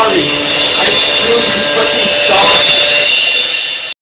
Charlie.